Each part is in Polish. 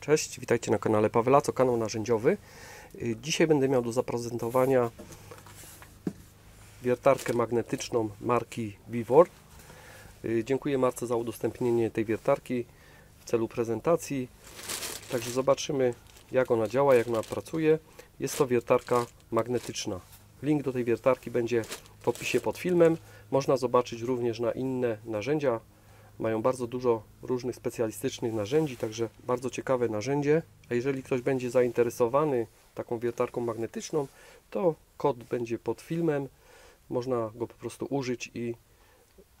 Cześć, witajcie na kanale Pawelaco, kanał narzędziowy. Y, Dzisiaj będę miał do zaprezentowania wiertarkę magnetyczną marki Vivor. Y, Dziękuję Marce za udostępnienie tej wiertarki w celu prezentacji. Także zobaczymy jak ona działa, jak ona pracuje. Jest to wiertarka magnetyczna. Link do tej wiertarki będzie w opisie pod filmem. Można zobaczyć również na inne narzędzia. Mają bardzo dużo różnych specjalistycznych narzędzi, także bardzo ciekawe narzędzie. A jeżeli ktoś będzie zainteresowany taką wiertarką magnetyczną, to kod będzie pod filmem. Można go po prostu użyć i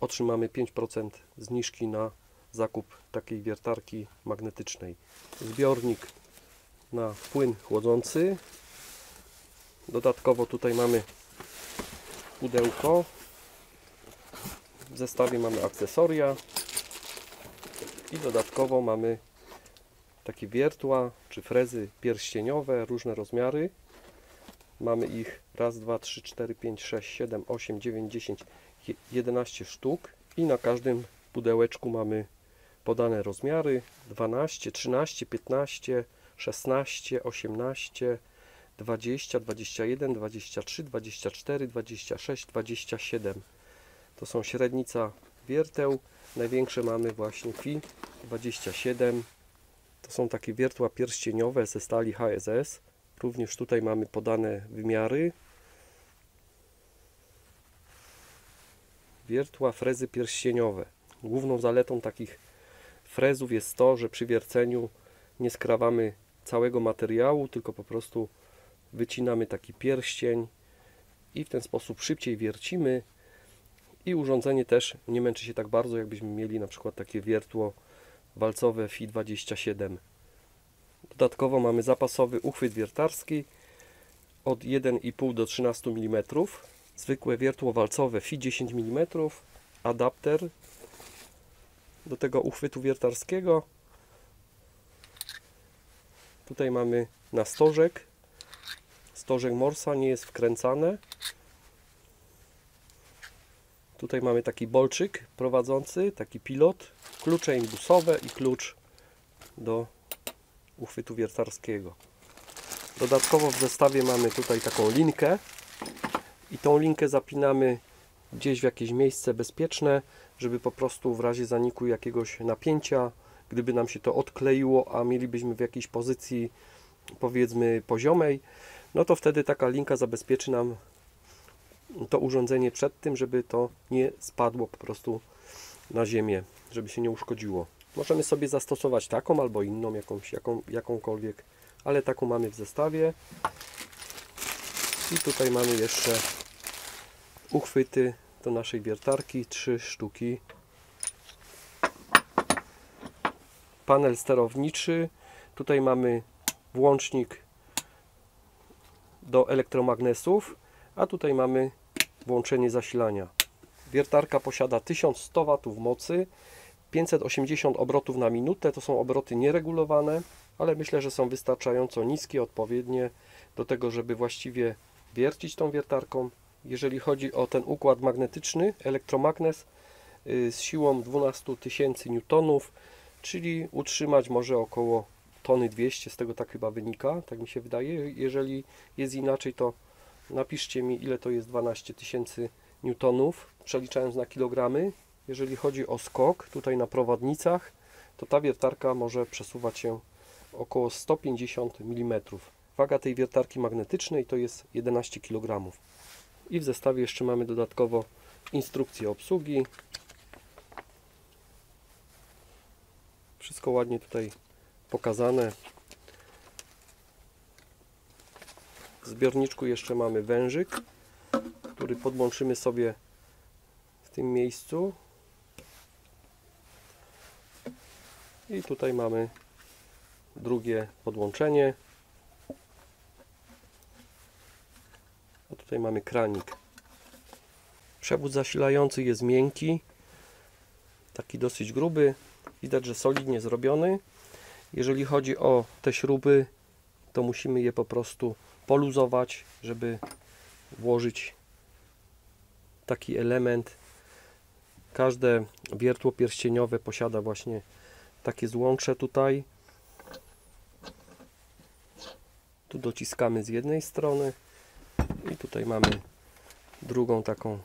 otrzymamy 5% zniżki na zakup takiej wiertarki magnetycznej. Zbiornik na płyn chłodzący. Dodatkowo tutaj mamy pudełko. W zestawie mamy akcesoria i dodatkowo mamy takie wiertła czy frezy pierścieniowe, różne rozmiary. Mamy ich raz, dwa, trzy, cztery, pięć, sześć, siedem, osiem, dziewięć, dziesięć, je- 11 sztuk i na każdym pudełeczku mamy podane rozmiary 12, 13, 15, 16, 18, 20, 21, 23, 24, 26, 27. To są średnica wierteł. Największe mamy właśnie Fi 27. To są takie wiertła pierścieniowe ze stali HSS. Również tutaj mamy podane wymiary. Wiertła frezy pierścieniowe. Główną zaletą takich frezów jest to, że przy wierceniu nie skrawamy całego materiału, tylko po prostu wycinamy taki pierścień i w ten sposób szybciej wiercimy i urządzenie też nie męczy się tak bardzo, jakbyśmy mieli na przykład takie wiertło walcowe FI 27. Dodatkowo mamy zapasowy uchwyt wiertarski od 1,5 do 13 mm, zwykłe wiertło walcowe FI 10 mm, adapter do tego uchwytu wiertarskiego. Tutaj mamy na stożek. Stożek morsa nie jest wkręcane. Tutaj mamy taki bolczyk prowadzący, taki pilot, klucze imbusowe i klucz do uchwytu wiertarskiego. Dodatkowo w zestawie mamy tutaj taką linkę i tą linkę zapinamy gdzieś w jakieś miejsce bezpieczne, żeby po prostu w razie zaniku jakiegoś napięcia, gdyby nam się to odkleiło, a mielibyśmy w jakiejś pozycji powiedzmy poziomej, no to wtedy taka linka zabezpieczy nam to urządzenie przed tym, żeby to nie spadło po prostu na ziemię, żeby się nie uszkodziło. Możemy sobie zastosować taką albo inną, jakąś, jaką, jakąkolwiek, ale taką mamy w zestawie. I tutaj mamy jeszcze uchwyty do naszej wiertarki, trzy sztuki. Panel sterowniczy. Tutaj mamy włącznik do elektromagnesów, a tutaj mamy włączenie zasilania. Wiertarka posiada 1100 W mocy, 580 obrotów na minutę. To są obroty nieregulowane, ale myślę, że są wystarczająco niskie, odpowiednie do tego, żeby właściwie wiercić tą wiertarką. Jeżeli chodzi o ten układ magnetyczny, elektromagnes y, z siłą 12 tysięcy newtonów, czyli utrzymać może około tony 200, z tego tak chyba wynika, tak mi się wydaje. Jeżeli jest inaczej, to napiszcie mi, ile to jest 12 tysięcy newtonów, przeliczając na kilogramy. Jeżeli chodzi o skok, tutaj na prowadnicach, to ta wiertarka może przesuwać się około 150 mm. Waga tej wiertarki magnetycznej to jest 11 kg. I w zestawie jeszcze mamy dodatkowo instrukcję obsługi. Wszystko ładnie tutaj pokazane. W zbiorniczku jeszcze mamy wężyk, który podłączymy sobie w tym miejscu. I tutaj mamy drugie podłączenie. A tutaj mamy kranik. Przewód zasilający jest miękki, taki dosyć gruby. Widać, że solidnie zrobiony. Jeżeli chodzi o te śruby, to musimy je po prostu poluzować, żeby włożyć taki element. Każde wiertło pierścieniowe posiada właśnie takie złącze tutaj. Tu dociskamy z jednej strony i tutaj mamy drugą taką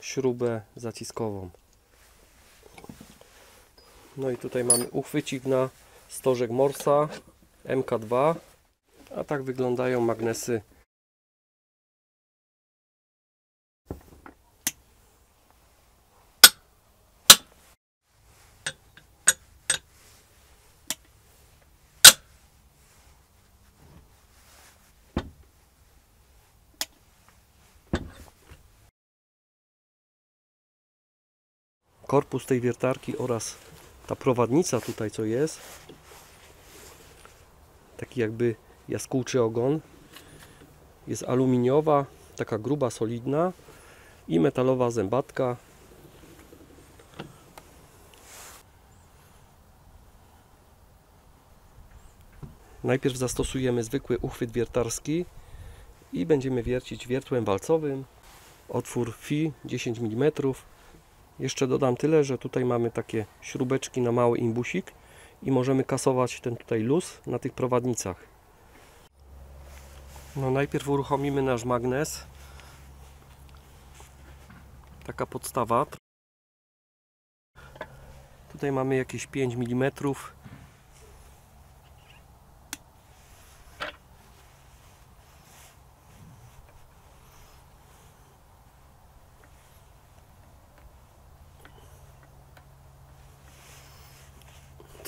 śrubę zaciskową. No i tutaj mamy uchwycik na stożek Morsa MK2 a tak wyglądają magnesy korpus tej wiertarki oraz ta prowadnica tutaj co jest. Taki jakby jaskółczy ogon. Jest aluminiowa taka gruba, solidna i metalowa zębatka. Najpierw zastosujemy zwykły uchwyt wiertarski i będziemy wiercić wiertłem walcowym. Otwór FI 10 mm jeszcze dodam tyle, że tutaj mamy takie śrubeczki na mały imbusik i możemy kasować ten tutaj luz na tych prowadnicach. No najpierw uruchomimy nasz magnes. Taka podstawa. Tutaj mamy jakieś 5 mm.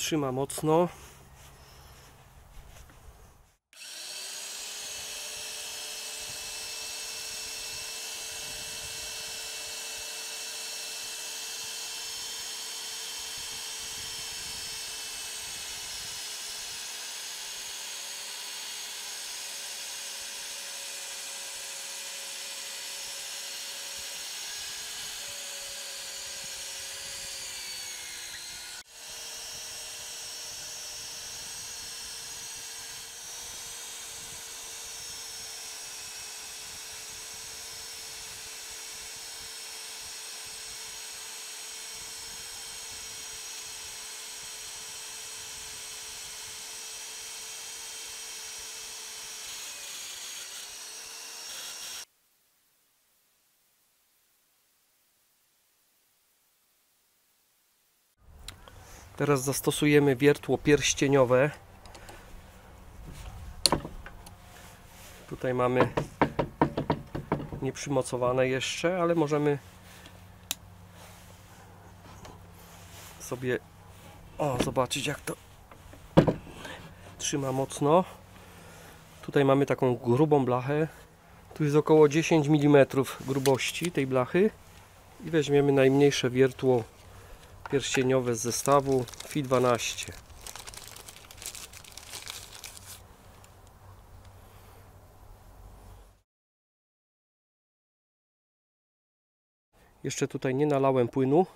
Trzyma mocno. Teraz zastosujemy wiertło pierścieniowe. Tutaj mamy nieprzymocowane jeszcze, ale możemy sobie o, zobaczyć jak to trzyma mocno. Tutaj mamy taką grubą blachę. Tu jest około 10 mm grubości tej blachy i weźmiemy najmniejsze wiertło pierścieniowe z zestawu FI 12 jeszcze tutaj nie nalałem płynu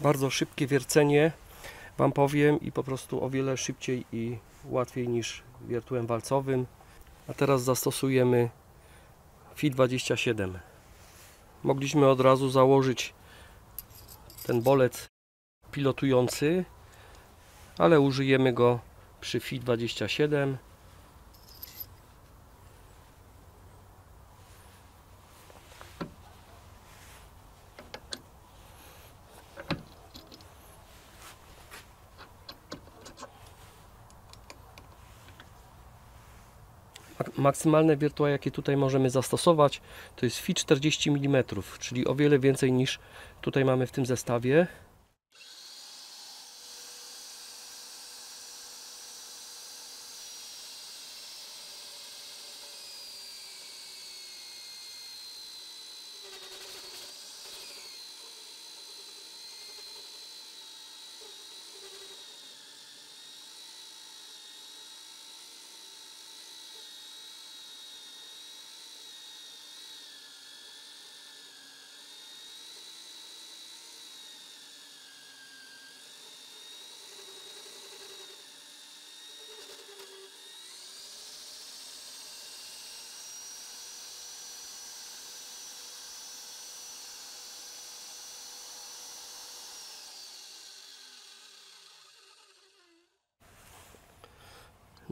bardzo szybkie wiercenie Wam powiem i po prostu o wiele szybciej i łatwiej niż wiertłem walcowym. A teraz zastosujemy FI27. Mogliśmy od razu założyć ten bolec pilotujący, ale użyjemy go przy FI27 maksymalne wiertła jakie tutaj możemy zastosować to jest FI 40 mm czyli o wiele więcej niż tutaj mamy w tym zestawie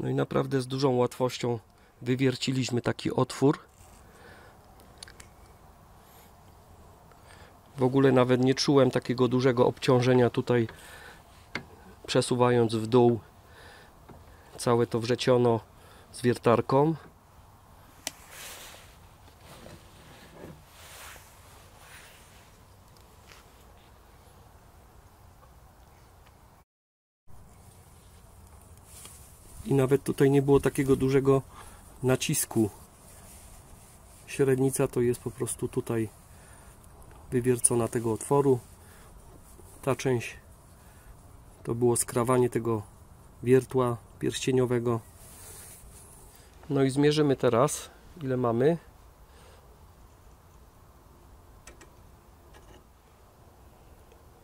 No i naprawdę z dużą łatwością wywierciliśmy taki otwór. W ogóle nawet nie czułem takiego dużego obciążenia tutaj przesuwając w dół całe to wrzeciono z wiertarką. Nawet tutaj nie było takiego dużego nacisku. Średnica to jest po prostu tutaj wywiercona tego otworu. Ta część to było skrawanie tego wiertła pierścieniowego. No i zmierzymy teraz, ile mamy.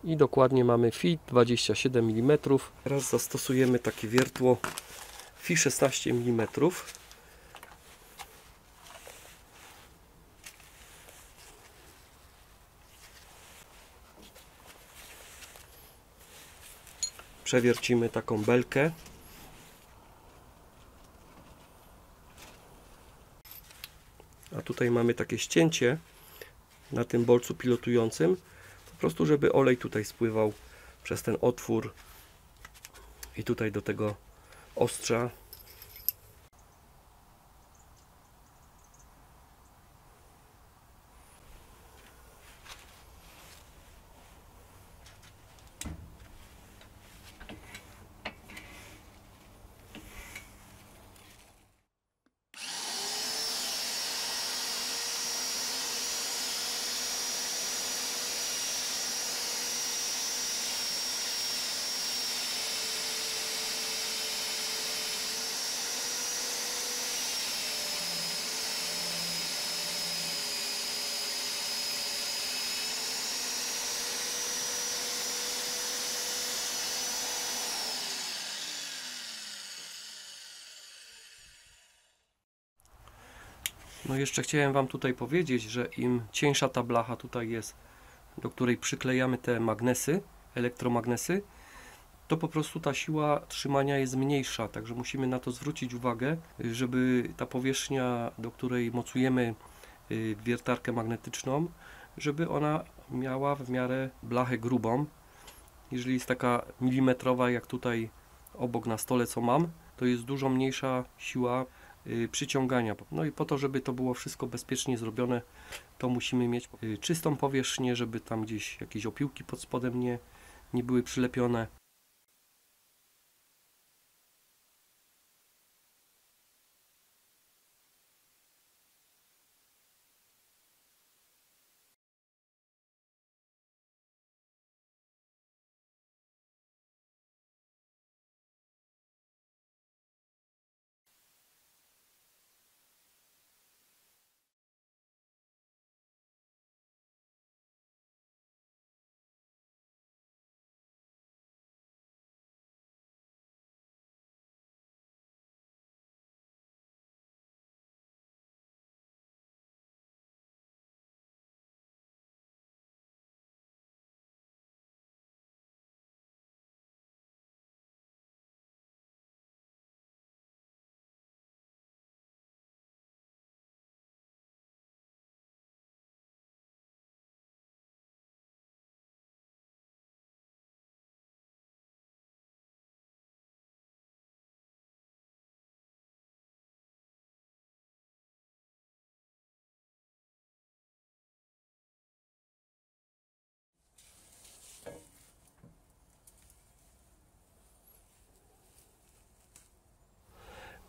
I dokładnie mamy fit 27 mm. Teraz zastosujemy takie wiertło fi 16 mm. Przewiercimy taką belkę. A tutaj mamy takie ścięcie na tym bolcu pilotującym. Po prostu, żeby olej tutaj spływał przez ten otwór i tutaj do tego ostrza. No jeszcze chciałem Wam tutaj powiedzieć, że im cieńsza ta blacha tutaj jest, do której przyklejamy te magnesy, elektromagnesy, to po prostu ta siła trzymania jest mniejsza, także musimy na to zwrócić uwagę, żeby ta powierzchnia, do której mocujemy y, wiertarkę magnetyczną, żeby ona miała w miarę blachę grubą. Jeżeli jest taka milimetrowa, jak tutaj obok na stole co mam, to jest dużo mniejsza siła przyciągania. No i po to, żeby to było wszystko bezpiecznie zrobione, to musimy mieć y, czystą powierzchnię, żeby tam gdzieś jakieś opiłki pod spodem nie, nie były przylepione.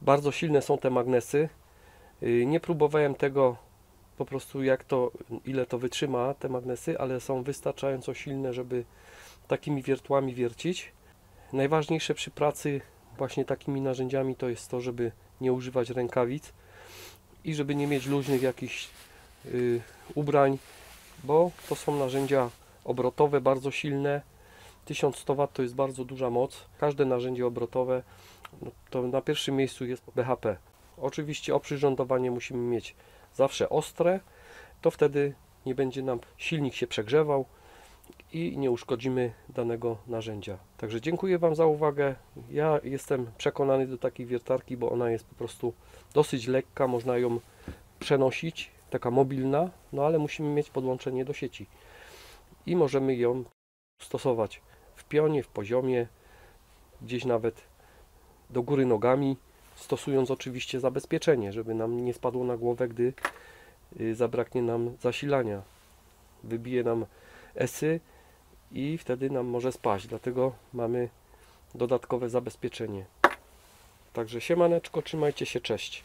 Bardzo silne są te magnesy. Y, Nie próbowałem tego po prostu jak to, ile to wytrzyma te magnesy, ale są wystarczająco silne, żeby takimi wiertłami wiercić. Najważniejsze przy pracy właśnie takimi narzędziami to jest to, żeby nie używać rękawic i żeby nie mieć luźnych jakichś y, ubrań, bo to są narzędzia obrotowe, bardzo silne. 1100 W to jest bardzo duża moc. Każde narzędzie obrotowe no to na pierwszym miejscu jest BHP. Oczywiście oprzyrządowanie musimy mieć zawsze ostre, to wtedy nie będzie nam silnik się przegrzewał i nie uszkodzimy danego narzędzia. Także dziękuję Wam za uwagę. Ja jestem przekonany do takiej wiertarki, bo ona jest po prostu dosyć lekka, można ją przenosić, taka mobilna, no ale musimy mieć podłączenie do sieci i możemy ją stosować w pionie, w poziomie, gdzieś nawet do góry nogami, stosując oczywiście zabezpieczenie, żeby nam nie spadło na głowę, gdy y, zabraknie nam zasilania. Wybije nam esy i wtedy nam może spaść, dlatego mamy dodatkowe zabezpieczenie. Także siemaneczko, trzymajcie się, cześć.